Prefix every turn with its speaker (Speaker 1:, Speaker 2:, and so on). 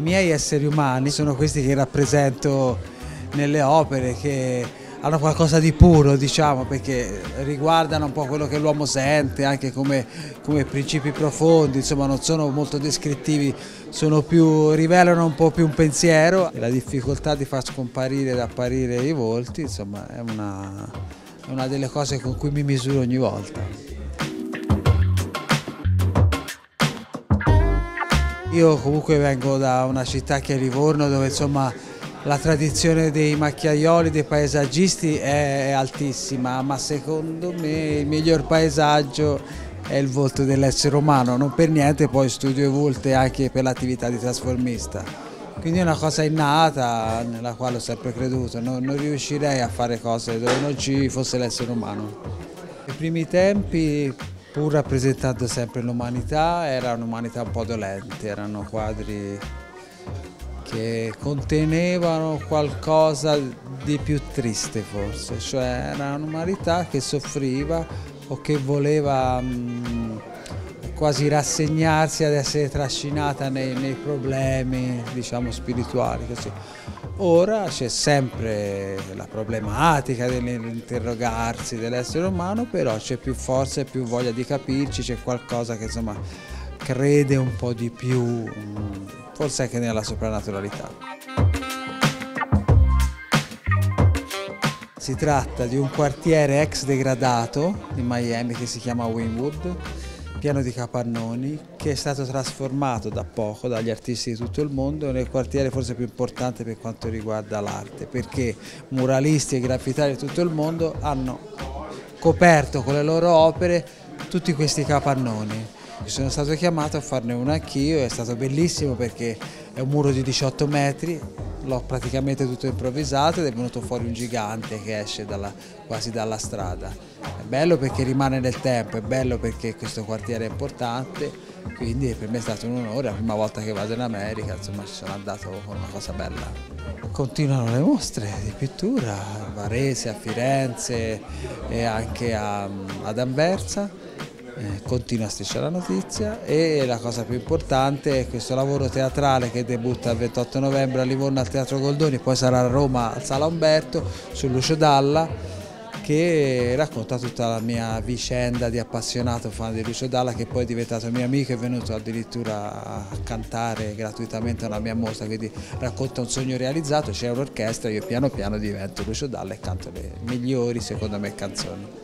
Speaker 1: miei esseri umani sono questi che rappresento nelle opere, che hanno qualcosa di puro, diciamo, perché riguardano un po' quello che l'uomo sente, anche come, come, principi profondi, insomma non sono molto descrittivi, più, rivelano un po' più un pensiero. La difficoltà di far scomparire ed apparire i volti, insomma, è una, è una delle cose con cui mi misuro ogni volta. Io comunque vengo da una città che è Livorno dove insomma la tradizione dei macchiaioli, dei paesaggisti è, altissima, ma secondo me il miglior paesaggio è il volto dell'essere umano, non per niente poi studio i volti anche per l'attività di trasformista. Quindi è una cosa innata nella quale ho sempre creduto, non, non riuscirei a fare cose dove non ci fosse l'essere umano. Nei primi tempi pur rappresentando sempre l'umanità, era un'umanità un po' dolente, erano quadri che contenevano qualcosa di più triste forse, cioè era un'umanità che soffriva o che voleva mh, quasi rassegnarsi ad essere trascinata nei, nei problemi diciamo, spirituali. Così. Ora c'è sempre la problematica dell'interrogarsi dell'essere umano, però c'è più forza e più voglia di capirci, c'è qualcosa che insomma crede un po' di più, forse anche nella soprannaturalità. Si tratta di un quartiere ex degradato di Miami che si chiama Wynwood piano di capannoni che è stato trasformato da poco dagli artisti di tutto il mondo nel quartiere forse più importante per quanto riguarda l'arte perché muralisti e graffitari di tutto il mondo hanno coperto con le loro opere tutti questi capannoni. Sono stato chiamato a farne uno anch'io, è stato bellissimo perché è un muro di 18 metri, l'ho praticamente tutto improvvisato ed è venuto fuori un gigante che esce dalla, quasi dalla strada. È bello perché rimane nel tempo, è bello perché questo quartiere è importante, quindi per me è stato un onore, la prima volta che vado in America, insomma ci sono andato con una cosa bella. Continuano le mostre di pittura a Varese, a Firenze e anche a, ad Anversa eh, continua a strisciare la notizia e la cosa più importante è questo lavoro teatrale che debutta il 28 novembre a Livorno al Teatro Goldoni, poi sarà a Roma al Sala Umberto su Lucio Dalla che racconta tutta la mia vicenda di appassionato fan di Lucio Dalla che poi è diventato mio amico e è venuto addirittura a cantare gratuitamente alla mia mostra, quindi racconta un sogno realizzato, c'è un'orchestra, io piano piano divento Lucio Dalla e canto le migliori secondo me canzoni.